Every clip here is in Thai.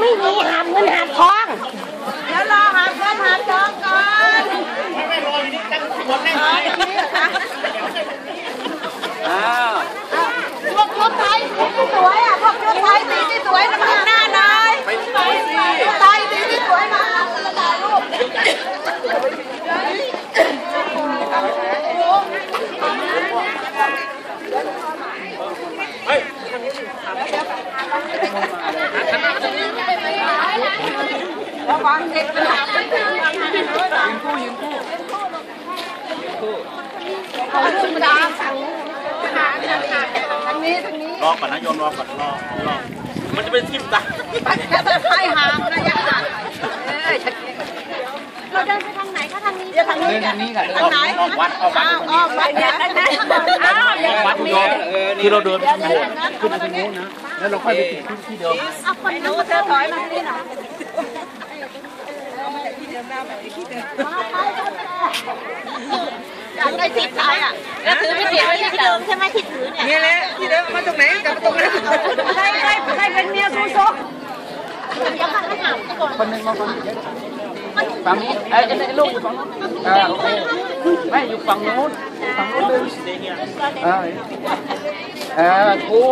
ไม่มีหามเงินหามทอง เดี๋ยวรอหาเงินหาทองก่อนพวกชุดไทยสีที่สวยอะพวกชุดไทยสีที่สวยมาข้างหน้าหน่อยชุดไทยสีที่สวยมาถ่ายรูป ระวัง เด็กเป็นหลับยืนคู่ยืนคู่ยืนคู่เขาธรรมดาสั่งทางทางนี้ทางนี้รอก่อนนะโยมรอก่อนรอรอมันจะเป็นทิมตาแค่จะให้หางระยะห่างเอ้ยเราเดินไปทางไหนก็ทางนี้เดี๋ยวทางนี้ทางนี้ค่ะทางไหนวัดออกวัดอ้อ้าววัดเนี่ยอ้าววัดโยมที่เราเดินไปทางโน้นขึ้นไปทางโน้นนะแล้วเราค่อยไปถึงที่เดิมเอาคนนู้นเธอถอยมาทางนี้หน่อย อยากได้ทิศไทยอะแล้วถือไม่ติดไว้ที่เดิมใช่ไหมที่ถือเนี่ยนี่แหละที่เดิมมาตรงไหนกลับมาตรงนั้นใครใครใครเป็นเมียกูโซเดี๋ยวฟังให้หามก่อนคนหนึ่งมาคนฝั่งนี้ไอ้ไอ้ลูกอยู่ฝั่งนู้นอ่าโอเคไม่อยู่ฝั่งนู้นฝั่งนู้นเดินเออเออคู่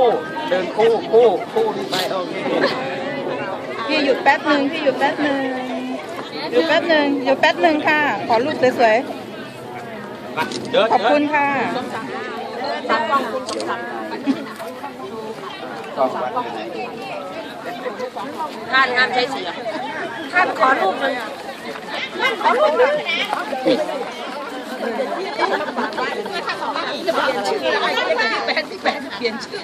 เดินคู่คู่คู่นี่ไปโอเคพี่หยุดแป๊บหนึ่งพี่หยุดแป๊บหนึ่ง หยุดแป๊บหนึ่งหยุดแป๊บหนึ่งค่ะ ขอรูปสวยเดินๆขอบคุณค่ะต่อไปท่านงานใช้เสียงท่านขอรูปเลยท่านขอรูปเลยจะเปลี่ยนชื่ออะไรแปดสิบแปดเปลี่ยนชื่อ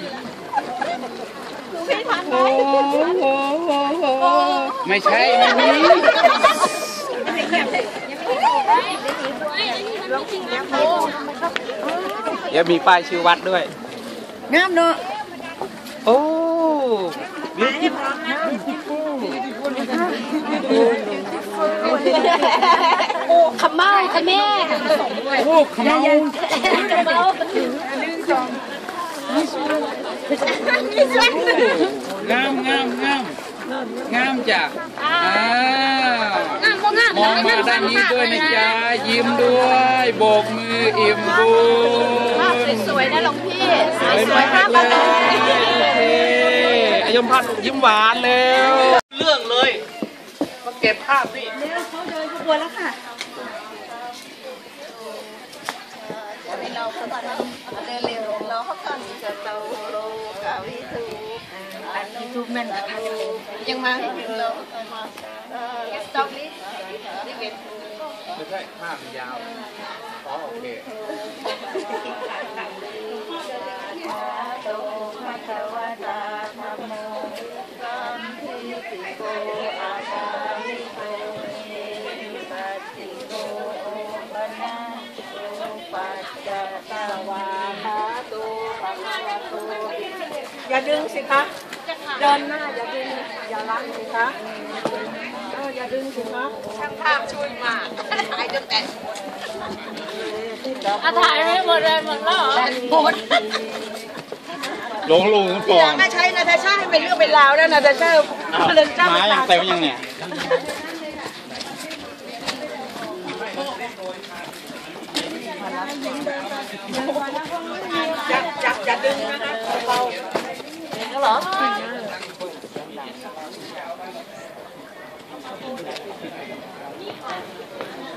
โอ้โหโหโหโหไม่ใช่ไม่มี เดี๋ยวมีป้ายชื่อวัดด้วย งามเนาะโอ้โอ้ขมเมาค่ะแม่โอ้ขมเอาขมเมางามงามงามงามจ้ะอ้าว งามก็งามองมาด้านนี้ด้วยนะจ๊ะยิ้มด้วยโบกมืออิ่มบุญสวยๆนะหลวงพี่สวยมากเลยอยมพัดยิ้มหวานแล้วเรื่องเลยมาเก็บภาพนี่เราเขาก่อนเร็วๆเราเขาก่อนจะโตโลกาวิทูอันนี้ทูแม่นนะคะยังมาไม่ถึงเรา เออ stop this นี่เป็นไม่ใช่ภาพยาวอ๋อโอเค อย่าดึงสิคะ เดินหน้าอย่าดึง อย่าล้างสิคะ อย่าดึงสิคะช่างภาพช่วยมาถ่ายจนแตกอะถ่ายไม่หมดเลยหมดแล้วเหรอหมดลงลุงก่อนไม่ใช่นาตาชาให้เป็นเรื่องเป็นราวแล้วนาตาชาเรื่องเจ้าไม้ยังเต็มยังเนี่ยอย่าอย่าอย่าดึงนะคะเบาเหรอ 好，你好。